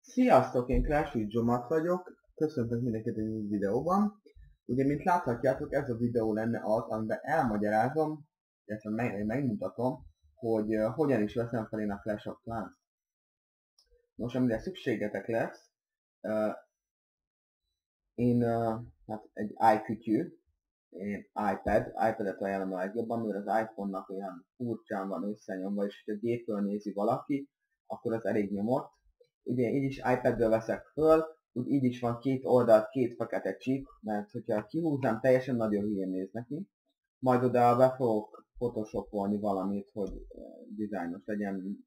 Sziasztok, én Clash Zsomat vagyok, köszöntök mindenkit egy új videóban. Ugye, mint láthatjátok, ez a videó lenne az, amiben elmagyarázom, illetve meg, megmutatom, hogy uh, hogyan is veszem fel én a Clash of Clans. Nos, amire szükségetek lesz, uh, én uh, hát egy iQQ, én iPad, iPad-et ajánlom a legjobban, mert az iPhone-nak olyan furcsán van összenyomva, és hogy a gépről nézi valaki, akkor az elég nyomott. Ugye így is iPad-ből veszek föl, úgy így is van két oldalt, két fekete csík, mert hogyha kihúznám, teljesen nagyon hülyén néz neki. Majd oda be fogok photoshopolni valamit, hogy uh, dizájnos legyen,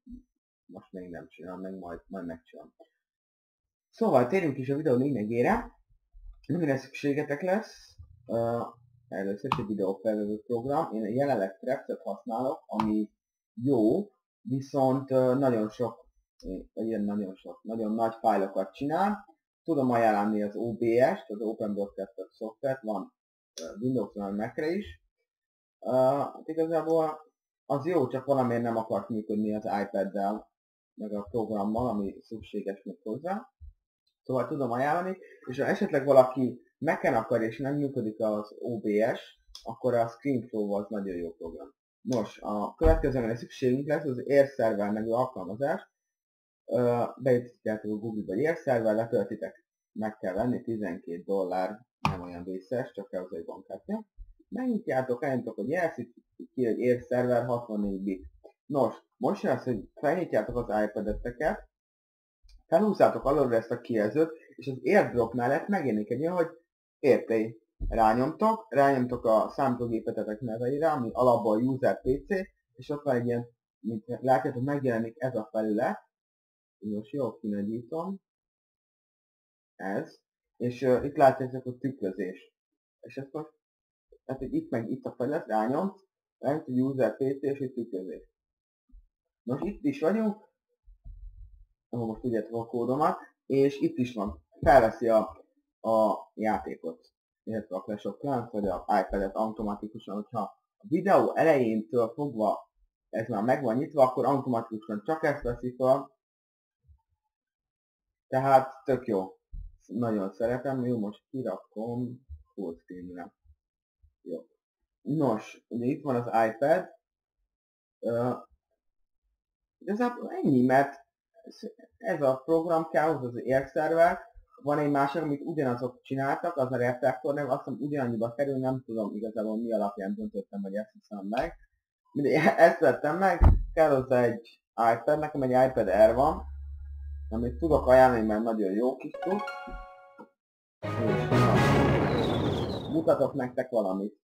most még nem csinálom, meg majd, majd megcsinálom. Szóval térjünk is a videó lényegére. Amire szükségetek lesz, uh, először is egy videófelvevő program. Én jelenleg Trapset használok, ami jó, viszont nagyon sok, ilyen nagyon sok, nagyon nagy fájlokat csinál. Tudom ajánlani az OBS-t, az Open Broadcaster szoftvert, van Windows-on, Mac-re is. Uh, igazából az jó, csak valamiért nem akart működni az iPad-del, meg a programmal, ami szükséges még hozzá. Szóval tudom ajánlani, és ha esetleg valaki Mac-en akar és nem működik az OBS, akkor a ScreenFlow az nagyon jó program. Nos, a következő, amire szükségünk lesz, az Air Server nevű alkalmazás. Beütjátok a Google vagy Air Server, letöltitek, meg kell venni, 12 dollár, nem olyan vészes, csak kell hozzá egy bankkártya. Megnyitjátok, elnyomtok, hogy jelzik ki, hogy Air Server 64 bit. Nos, most jön az, hogy felnyitjátok az iPad-eteket, felhúzzátok alulra ezt a kijelzőt, és az airdrop mellett megjelenik egy olyan, hogy AirPlay. Rányomtok, rányomtok a számítógépetetek neveire, ami alapból user PC, és van egy ilyen, mint látjátok, megjelenik ez a felület. Most jól kinagyítom. Ez. És uh, itt látjátok a tükrözés. És ezt most, tehát hogy itt meg itt a felület, rányomsz, rányomsz a user PC és itt tükrözés. Most itt is vagyunk, ahol most tudjátok a kódomat, és itt is van, felveszi a, a játékot, illetve a Clash of Clans, vagy a iPad-et automatikusan, hogyha a videó elejéntől fogva ez már meg van nyitva, akkor automatikusan csak ezt veszi fel, tehát tök jó. Nagyon szeretem, jó, most kirakom full screen-re. Jó. Nos, ugye itt van az iPad. Uh, igazából ennyi, mert ez a program kell, az érszerver, van egy másik, amit ugyanazok csináltak, az a reflektor nev, azt hiszem ugyanannyiba kerül, nem tudom igazából mi alapján döntöttem, hogy ezt hiszem meg. Mindegy, ezt vettem meg, kell hozzá egy iPad, nekem egy iPad Air van, amit tudok ajánlani, mert nagyon jó kis tud. És mutatok nektek valamit.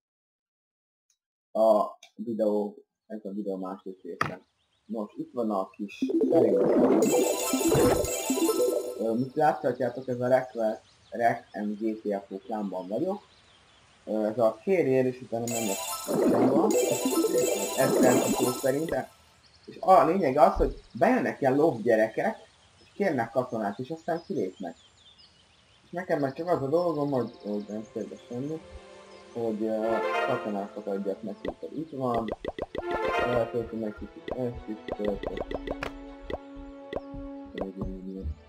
A videó, ez a videó második része. Nos, itt van a kis Mint láthatjátok, ez a Request Rec MGTFO klámban vagyok. Ez a kérjél, és utána mennek a Ez szó szerint. de- És a lényeg az, hogy bejönnek ilyen lógyerekek, és kérnek katonát, és aztán kilépnek. És nekem meg csak az a dolgom, hogy, hogy nem semmi, hogy uh, katonákat adjak nekik, itt van, eltöltöm nekik ezt is, töltök.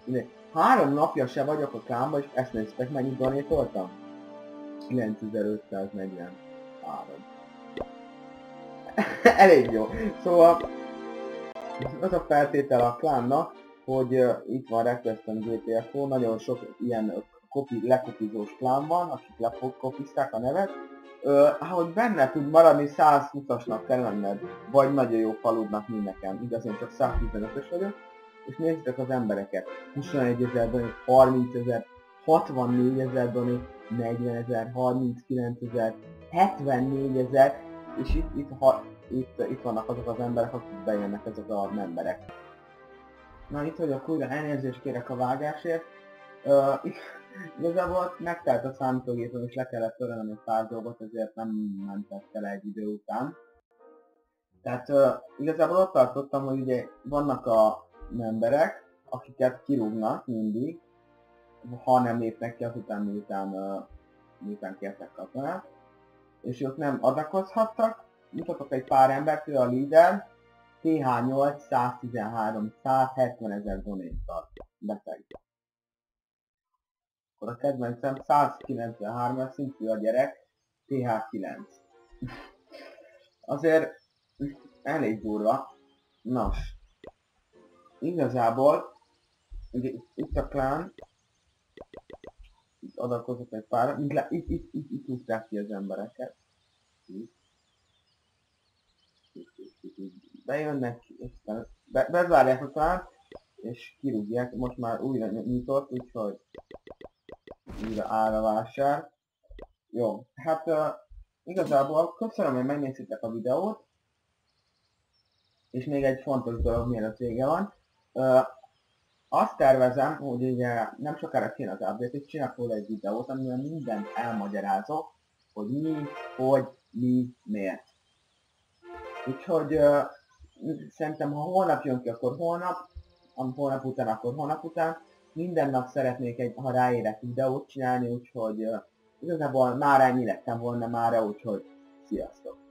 Ide. Három napja se vagyok a kámba, és ezt néztek, mennyit donétoltam? 9543. Elég jó. Szóval az a feltétel a klánnak, hogy uh, itt van Requestem GTFO, nagyon sok ilyen kopi, lekopizós klán van, akik lekopizták a nevet, uh, hogy benne tud maradni 120-asnak kell lenned, vagy nagyon jó faludnak, mint nekem. Igaz, én csak 115-ös vagyok, és nézzétek az embereket. 21 ezer donét, 30 ezer, 64 ezer donét, 40 ezer, 39 ezer, 74 ezer, és itt, itt, ha, itt, itt vannak azok az emberek, akik bejönnek ezek a emberek. Na itt vagyok újra, elnézést kérek a vágásért. Uh, igazából megtelt a számítógépem és le kellett törölni egy pár dolgot, ezért nem mentett el egy idő után. Tehát uh, igazából ott tartottam, hogy ugye vannak a emberek, akiket kirúgnak mindig, ha nem lépnek ki azután, miután, uh, miután kértek katonát. és ők nem adakozhattak. Mutatok egy pár embert, például a líder, TH8 113 170 ezer donéttal beteg. Akkor a kedvencem 193 szintű a gyerek, TH9. Azért elég durva. Nos, igazából ugye itt a klán, itt adakozott egy pár, itt, itt, itt, itt, itt húzták ki az embereket. Bejönnek, aztán be, bezárják a klánt, és kirúgják, most már újra nyitott, úgyhogy újra áll a vásár. Jó, hát uh, igazából köszönöm, hogy megnéztétek a videót, és még egy fontos dolog, mielőtt vége van. Uh, azt tervezem, hogy ugye nem sokára kijön az update, és csinálok róla egy videót, amiben mindent elmagyarázok, hogy mi, hogy, mi, miért. Úgyhogy uh, szerintem ha holnap jön ki, akkor holnap, holnap után, akkor holnap után. Minden nap szeretnék egy, ha ráérek videót csinálni, úgyhogy uh, igazából már ennyi lettem volna már, úgyhogy sziasztok!